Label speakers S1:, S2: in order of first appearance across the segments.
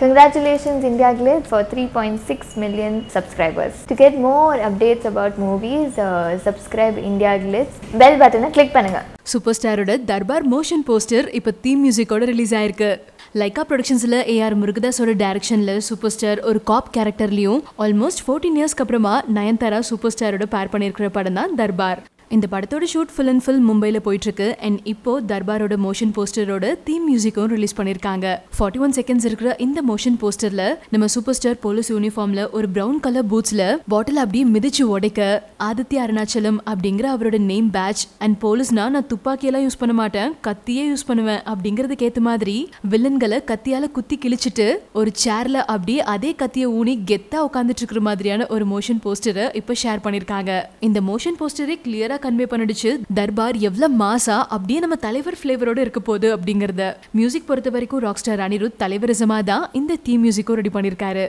S1: Congratulations India Glitz for 3.6 million subscribers. To get more updates about movies, uh, subscribe India Glitz. Bell button click பண்ணுங்க.
S2: Super ஸ்டாரோட Darbar motion poster இப்போ theme மியூசிக்கோட release ஆயிருக்கு Lyca ப்ரொடக்ஷன்ஸில் AR முருகதாஸோட டேரக்ஷனில் super star ஒரு cop கேரக்டர்லையும் ஆல்மோஸ்ட் ஃபோர்டீன் இயர்ஸ்க்கு அப்புறமா நயன்தாரா சூப்பர் ஸ்டாரோட பேர் பண்ணியிருக்கிற படம் தான் தர்பார் இந்த படத்தோட ஷூட் ஃபுல் அண்ட் ஃபுல் மும்பையில் போயிட்டுருக்கு. அண்ட் இப்போ தர்பாரோட மோஷன் போஸ்டரோட தீம் மியூசிக்கும் ரிலீஸ் பண்ணியிருக்காங்க ஃபார்ட்டி ஒன் செகண்ட்ஸ் இருக்கிற இந்த மோஷன் போஸ்டரில் நம்ம சூப்பர் ஸ்டார் போலீஸ் யூனிஃபார்மில் ஒரு ப்ரௌன் கலர் பூட்ஸில் பாட்டில் அப்படியே மிதிச்சு உடைக்க ஆதித்ய அருணாச்சலம் அப்படிங்கிற அவரோட நேம் பேட்ச் அண்ட் போலீஸ்னா நான் துப்பாக்கியெல்லாம் யூஸ் பண்ண மாட்டேன். கத்தியே யூஸ் பண்ணுவேன் அப்படிங்கிறதுக்கு ஏற்ற மாதிரி வில்லன்களை கத்தியால் குத்தி கிழிச்சிட்டு ஒரு சேரில் அப்படியே அதே கத்தியை ஊனி கெத்தாக உட்காந்துட்டு இருக்கிற மாதிரியான ஒரு மோஷன் போஸ்டரை இப்போ ஷேர் பண்ணியிருக்காங்க இந்த மோஷன் போஸ்டரே கிளியராக கன்வே பண்ணிடுச்சு தர்பார் எவ்வளவு மாசா? அப்படியே நம்ம தலைவர் ஃபிளேவரோட இருக்க போகுது அப்படிங்கறத. மியூசிக் பொறுத்த வரைக்கும் ராக் ஸ்டார் அனிருத் தலைவரிசமா தான் இந்த தீம் மியூசிக்கும் ரெடி பண்ணியிருக்காரு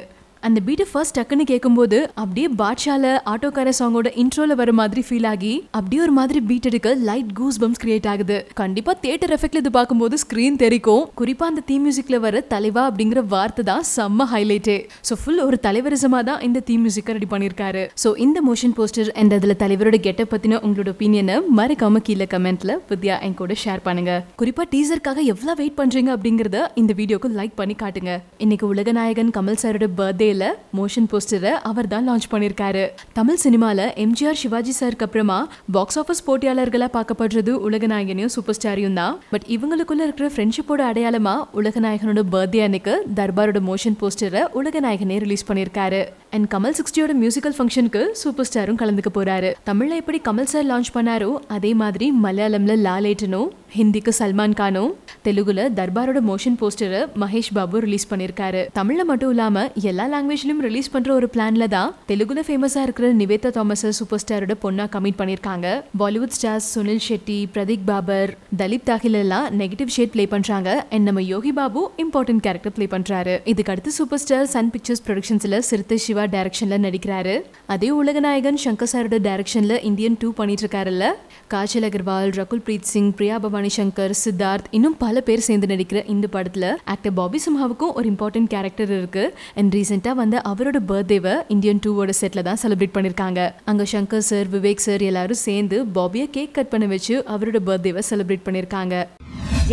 S2: அந்த பீட்டை ஃபர்ஸ்ட் டக்குன்னு கேட்கும்போது அப்படியே பாட்ஷால ஆட்டோக்கார சாங்கோட இன்ட்ரோல வர மாதிரி ஃபீல் ஆகி அப்படியே ஒரு மாதிரி பீட் எடுக்க லைட் கூஸ் பம்ஸ் கிரியேட் ஆகுது. கண்டிப்பா தியேட்டர் எஃபெக்ட்ல இது பார்க்கும்போது ஸ்க்ரீன் தெரிக்கும். குறிப்பா அந்த தீம் மியூசிக்ல வர தலைவா அப்படிங்கிற வார்த்தை தான் செம்ம ஹைலைட்டே ஸோ ஃபுல் ஒரு தலைவரிசமா தான் இந்த தீம் மியூசிக்கை ரெடி பண்ணியிருக்காரு ஸோ இந்த மோஷன் போஸ்டர் அண்ட் அதுல தலைவரோட கெட்டப் பத்தின உங்களோட ஒப்பீனியனை மறக்காம கீழே கமெண்ட்ல வித்யா என் கூட ஷேர் பண்ணுங்க. குறிப்பா டீசருக்காக எவ்வளவு வெயிட் பண்றீங்க அப்படிங்கறத இந்த வீடியோக்கு லைக் பண்ணி காட்டுங்க. இன்னைக்கு உலகநாயகன் கமல் சாரோட பர்த்டே பர்த்டேல மோஷன் போஸ்டரை அவர் தான் லான்ச் பண்ணியிருக்காரு தமிழ் சினிமால எம்ஜிஆர் சிவாஜி சாருக்கு அப்புறமா பாக்ஸ் ஆஃபீஸ் போட்டியாளர்களா பார்க்கப்படுறது உலகநாயகனையும் சூப்பர் ஸ்டாரையும் தான். பட் இவங்களுக்குள்ள இருக்கிற ஃப்ரெண்ட்ஷிப்போட அடையாளமா உலகநாயகனோட பர்த்டே அன்னைக்கு தர்பாரோட மோஷன் போஸ்டரை உலகநாயகனே ரிலீஸ் பண்ணியிருக்காரு அண்ட் கமல் சிக்ஸ்டியோட மியூசிக்கல் ஃபங்க்ஷனுக்கு சூப்பர் ஸ்டாரும் கலந்துக்க போறாரு. தமிழ்ல எப்படி கமல் சார் லான்ச் பண்ணாரோ அதே மாதிரி மலையாளம்ல லாலேட்டனும் ஹிந்திக்கு சல்மான் கானும் தெலுங்குல தர்பாரோட மோஷன் போஸ்டரை மகேஷ் பாபு ரிலீஸ் பண்ணியிருக்காரு தமிழ்ல மட்டும் இல்லாம எல்லா லாங்குவேஜ்லயும் ரிலீஸ் பண்ற ஒரு பிளானில் தான் தெலுங்குல ஃபேமஸாக இருக்கிற நிவேதா தாமஸ் சூப்பர் ஸ்டாரோட பொண்ணா கமிட் பண்ணியிருக்காங்க. பாலிவுட் ஸ்டார்ஸ் சுனில் ஷெட்டி பிரதீக் பாபர் தலீப் தாஹில் எல்லாம் நெகட்டிவ் ஷேட் ப்ளே பண்றாங்க. அண்ட் நம்ம Yogi Babu important character play பண்றாரு. இதுக்கு அடுத்து சூப்பர் ஸ்டார் சன் பிக்சர்ஸ் ப்ரொடக்ஷன்ஸில் சிறுத்தை சிவா டைரக்ஷன்ல நடிக்கிறாரு. அதே உலகநாயகன் சங்கர் சாரோட டைரக்ஷன்ல இந்தியன் டூ பண்ணிட்டு இருக்காருல்ல காஜல் அகர்வால் ரகுல் பிரீத் சிங் பிரியா பவானி சங்கர் சித்தார்த் இன்னும் பல பேர் சேர்ந்து நடிக்கிற இந்த படத்துல ஆக்டர் பாபி சிம்ஹாவுக்கும் ஒரு இம்பார்ட்டன்ட் கேரக்டர் இருக்கு. அண்ட் ரீசெண்டாக வந்து அவரோட பர்த்டேவை இந்தியன் டூவோட செட்டில் தான் செலிப்ரேட் பண்ணியிருக்காங்க அங்கே சங்கர் சார் விவேக் சார் எல்லாரும் சேர்ந்து பாபியை கேக் கட் பண்ண வச்சு அவரோட பர்த்டேவை செலிப்ரேட் பண்ணியிருக்காங்க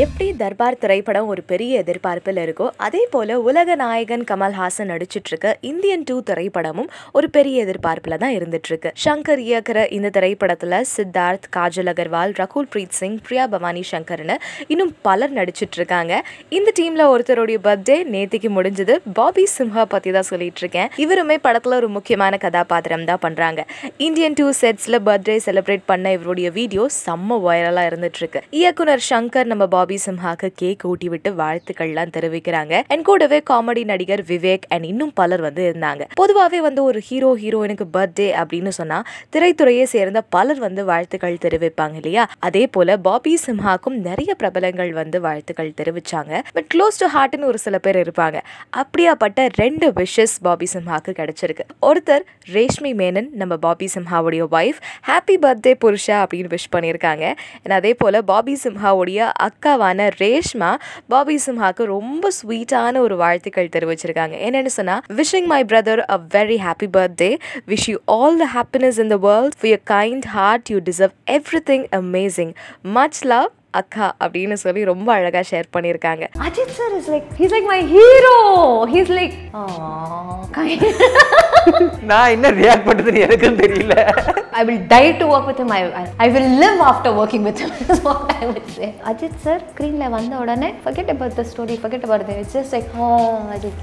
S3: எப்படி தர்பார் திரைப்படம் ஒரு பெரிய எதிர்பார்ப்பில் இருக்கோ அதே போல உலக நாயகன் கமல்ஹாசன் நடிச்சிட்டு இருக்க இந்தியன் டூ திரைப்படமும் ஒரு பெரிய எதிர்பார்ப்பில் தான் இருந்துட்டு இருக்கு சங்கர் இயக்குற இந்த திரைப்படத்துல சித்தார்த் காஜல் அகர்வால் ரகுல் பிரீத் சிங் பிரியா பவானி சங்கர்னு இன்னும் பலர் நடிச்சிட்டு இருக்காங்க இந்த டீம்ல ஒருத்தருடைய பர்த்டே நேத்திக்கு முடிஞ்சது. பாபி சிம்ஹா பத்தி தான் சொல்லிட்டு இருக்கேன் இவருமே படத்துல ஒரு முக்கியமான கதாபாத்திரம் தான் பண்றாங்க. இந்தியன் டூ செட்ஸ்ல பர்த்டே செலிப்ரேட் பண்ண இவருடைய வீடியோ செம்ம வைரலா இருந்துட்டு இருக்கு இயக்குனர் சங்கர் நம்ம பாபி சிம்ஹாக்கு கேக் ஊட்டி விட்டு வாழ்த்துக்கள்லாம் தெரிவிக்கிறாங்க. அண்ட் கூடவே காமெடி நடிகர் விவேக் அண்ட் இன்னும் பலர் வந்து இருந்தாங்க. பொதுவாகவே வந்து ஒரு ஹீரோ ஹீரோயினுக்கு பர்த்டே அப்படின்னு சொன்னா திரைத்துறையை சேர்ந்த பலர் வந்து வாழ்த்துக்கள் தெரிவிப்பாங்க இல்லையா? அதே போல பாபி சிம்ஹாக்கும் நிறைய பிரபலங்கள் வந்து வாழ்த்துக்கள் தெரிவிச்சாங்க. பட் க்ளோஸ் டு ஹார்ட்னு ஒரு சில பேர் இருப்பாங்க. அப்படியாப்பட்ட ரெண்டு விஷஸ் பாபி சிம்ஹாக்கு கிடைச்சிருக்கு. ஒருத்தர் ரேஷ்மி மேனன் நம்ம பாபி சிம்ஹாவுடைய ஒய்ஃப் ஹாப்பி பர்த்டே புருஷா அப்படின்னு விஷ் பண்ணியிருக்காங்க. அதே போல் பாபி சிம்ஹாவுடைய அக்கா அக்காவான ரேஷ்மா பாபி சிம்ஹாக்கு ரொம்ப ஸ்வீட்டான ஒரு வாழ்த்துக்கள் தெரிவிச்சிருக்காங்க. என்னென்னு சொன்னால் wishing my brother a very happy birthday wish you all the happiness in the world for your kind heart you deserve every thing amazing much love அக்கா அப்படின்னு சொல்லி ரொம்ப அழகாக ஷேர் பண்ணியிருக்காங்க
S1: is like, he's like my hero. He's like, oh, kind.
S4: நான் என்ன react பண்றதுன்னு எனக்கும் தெரியல
S1: I will die to work with him. I, I, I will live after working with him. Is what I would say. Ajit sir, screen la வந்த உடனே forget about the story, forget about it. It's just like, oh, Ajit.